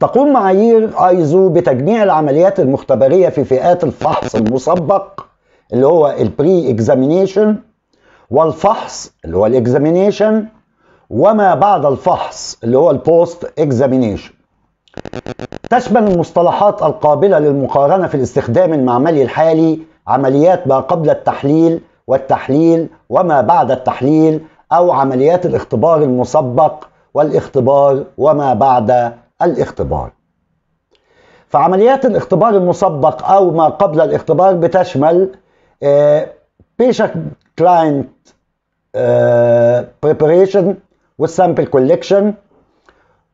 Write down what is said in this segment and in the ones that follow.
تقوم معايير ايزو بتجميع العمليات المختبرية في فئات الفحص المسبق اللي هو ال pre examination والفحص اللي هو ال examination وما بعد الفحص اللي هو ال post examination تشمل المصطلحات القابلة للمقارنة في الاستخدام المعملي الحالي عمليات ما قبل التحليل والتحليل وما بعد التحليل أو عمليات الاختبار المسبق والاختبار وما بعد الاختبار. فعمليات الاختبار المسبق أو ما قبل الاختبار بتشمل patient client preparation وال sample collection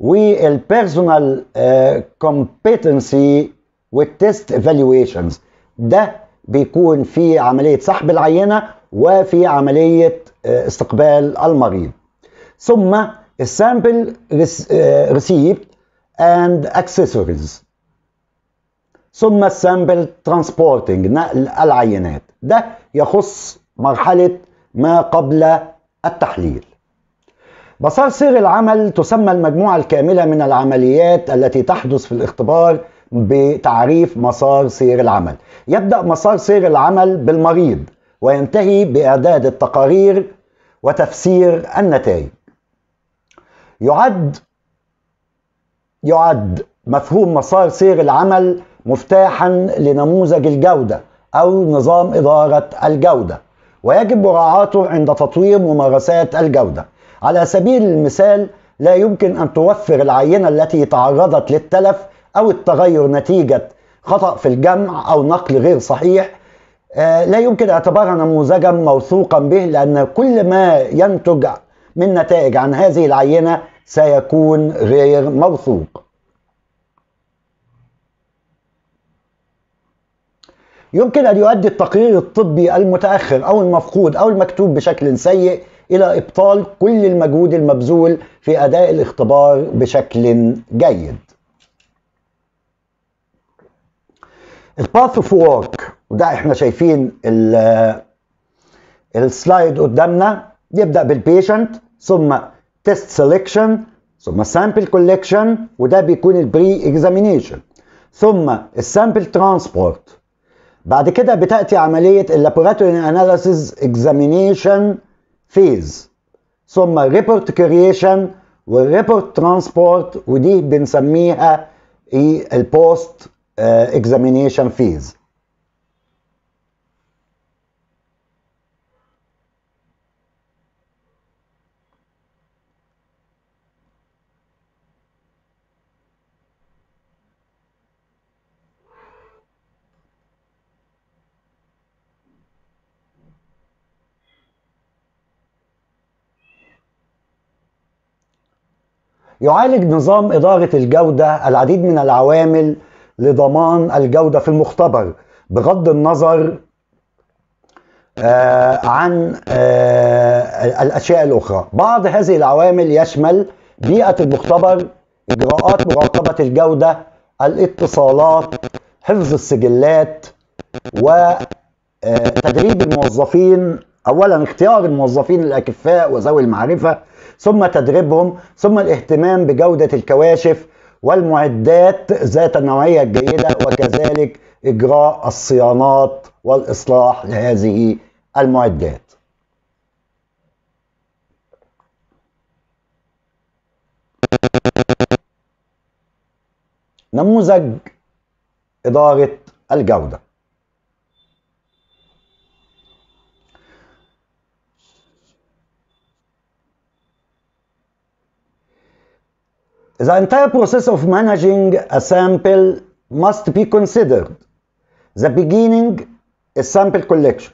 وال personal competency وال test evaluations ده بيكون في عملية سحب العينة وفي عملية استقبال المريض. ثم ال sample receipt and accessioning ثم ال sample transporting نقل العينات. ده يخص مرحلة ما قبل التحليل. سير العمل تسمى المجموعة الكاملة من العمليات التي تحدث في الاختبار بتعريف مسار سير العمل. يبدأ مسار سير العمل بالمريض وينتهي بإعداد التقارير وتفسير النتائج. يعد يعد مفهوم مسار سير العمل مفتاحا لنموذج الجودة أو نظام إدارة الجودة ويجب مراعاته عند تطوير ممارسات الجودة. على سبيل المثال لا يمكن أن توفر العينة التي تعرضت للتلف أو التغير نتيجة خطأ في الجمع أو نقل غير صحيح. لا يمكن اعتبارها نموذجا موثوقا به لأن كل ما ينتج من نتائج عن هذه العينة سيكون غير موثوق يمكن أن يؤدي التقرير الطبي المتأخر أو المفقود أو المكتوب بشكل سيء إلى إبطال كل المجهود المبذول في أداء الاختبار بشكل جيد. ال path of work وده إحنا شايفين ال slide قدامنا يبدأ بال patient ثم test selection ثم sample collection وده بيكون ال pre examination ثم ال sample transport بعد كده بتأتي عملية ال laboratory analysis examination phase ثم report creation وال report transport ودي بنسميها إيه؟ البوست اكزامينيشن فيز يعالج نظام إدارة الجودة العديد من العوامل لضمان الجودة في المختبر بغض النظر آه عن آه الأشياء الأخرى. بعض هذه العوامل يشمل بيئة المختبر إجراءات مراقبة الجودة الاتصالات حفظ السجلات وتدريب الموظفين. أولا اختيار الموظفين الأكفاء وذوي المعرفة ثم تدريبهم ثم الاهتمام بجودة الكواشف والمعدات ذات النوعية الجيدة وكذلك إجراء الصيانات والإصلاح لهذه المعدات. نموذج إدارة الجودة. The entire process of managing a sample must be considered. The beginning is sample collection.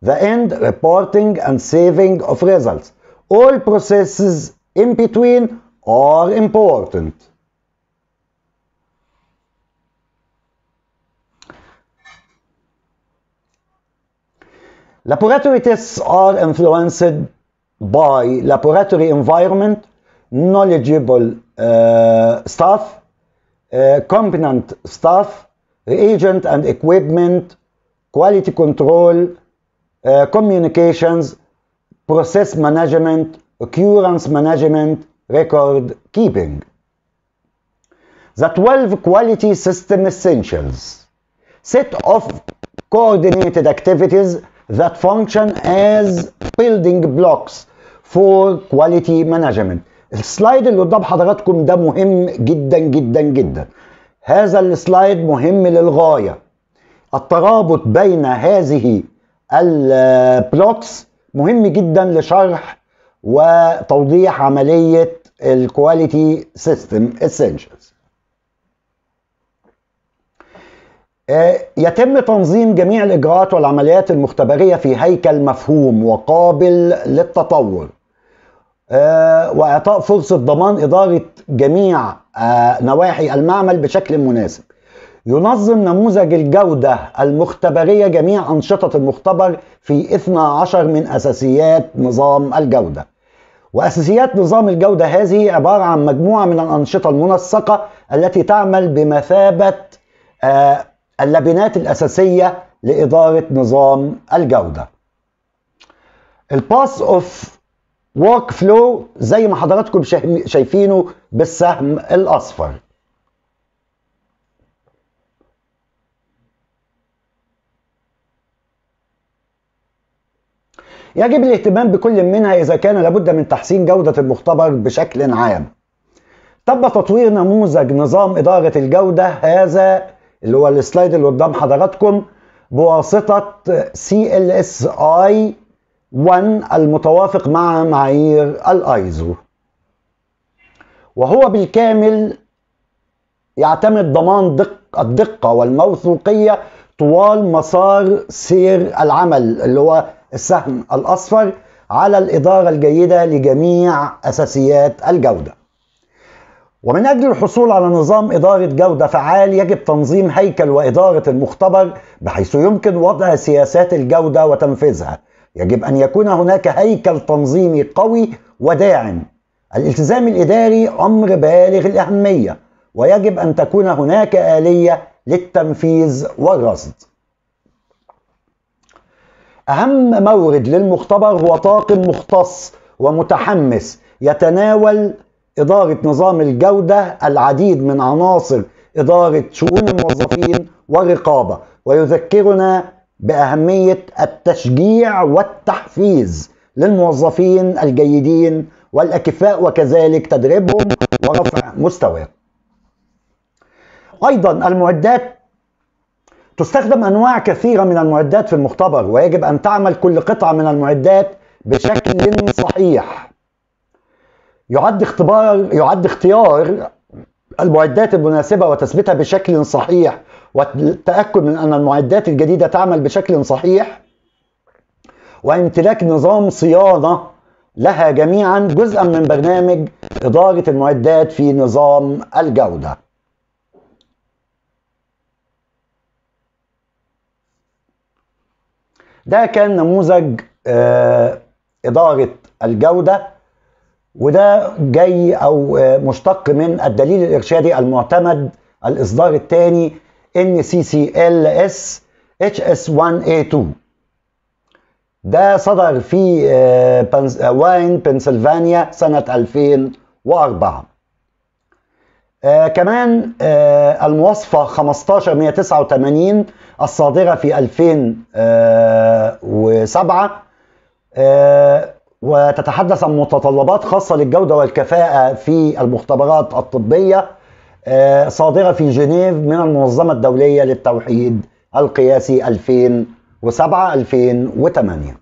The end, reporting and saving of results. All processes in between are important. Laboratory tests are influenced by laboratory environment, knowledgeable staff, uh, competent staff, reagent and equipment, quality control, uh, communications, process management, occurrence management, record keeping. The 12 quality system essentials set of coordinated activities that function as building blocks for quality management ال slide اللي قدام حضراتكم ده مهم جدا جدا جدا. هذا ال slide مهم للغاية. الترابط بين هذه ال blocks مهم جدا لشرح وتوضيح عملية ال quality system essentials. يتم تنظيم جميع الإجراءات والعمليات المختبرية في هيكل مفهوم وقابل للتطور. وإعطاء فرصة ضمان إدارة جميع نواحي المعمل بشكل مناسب. ينظم نموذج الجودة المختبرية جميع أنشطة المختبر في 12 من أساسيات نظام الجودة. وأساسيات نظام الجودة هذه عبارة عن مجموعة من الأنشطة المنسقة التي تعمل بمثابة اللبنات الأساسية لإدارة نظام الجودة. الباس أوف ورك فلو زي ما حضراتكم شايفينه بالسهم الأصفر. يجب الاهتمام بكل منها إذا كان لابد من تحسين جودة المختبر بشكل عام. تم تطوير نموذج نظام إدارة الجودة هذا اللي هو ال slide اللي قدام حضراتكم بواسطة CLSI 1 المتوافق مع معايير الايزو. وهو بالكامل يعتمد ضمان دق الدقة والموثوقية طوال مسار سير العمل اللي هو السهم الأصفر على الإدارة الجيدة لجميع أساسيات الجودة. ومن أجل الحصول على نظام إدارة جودة فعال يجب تنظيم هيكل وإدارة المختبر بحيث يمكن وضع سياسات الجودة وتنفيذها. يجب أن يكون هناك هيكل تنظيمي قوي وداعم الالتزام الإداري أمر بالغ الأهمية ويجب أن تكون هناك آلية للتنفيذ والرصد. أهم مورد للمختبر هو طاقم مختص ومتحمس يتناول إدارة نظام الجودة العديد من عناصر إدارة شؤون الموظفين والرقابة. ويذكرنا بأهمية التشجيع والتحفيز للموظفين الجيدين والأكفاء وكذلك تدريبهم ورفع مستواهم أيضا المعدات تستخدم أنواع كثيرة من المعدات في المختبر ويجب أن تعمل كل قطعة من المعدات بشكل صحيح. يعد اختبار يعد اختيار المعدات المناسبة وتثبيتها بشكل صحيح والتأكد من أن المعدات الجديدة تعمل بشكل صحيح وامتلاك نظام صيانة لها جميعا جزءا من برنامج إدارة المعدات في نظام الجودة. ده كان نموذج إدارة الجودة وده جاي أو مشتق من الدليل الإرشادي المعتمد الإصدار الثاني NCCLS HS1A2 ده صدر في واين بنسلفانيا سنة 2004 آه كمان آه المواصفة 15189 الصادرة في 2007 آه وتتحدث عن متطلبات خاصة للجودة والكفاءة في المختبرات الطبية. صادرة في جنيف من المنظمة الدولية للتوحيد القياسي 2007 2008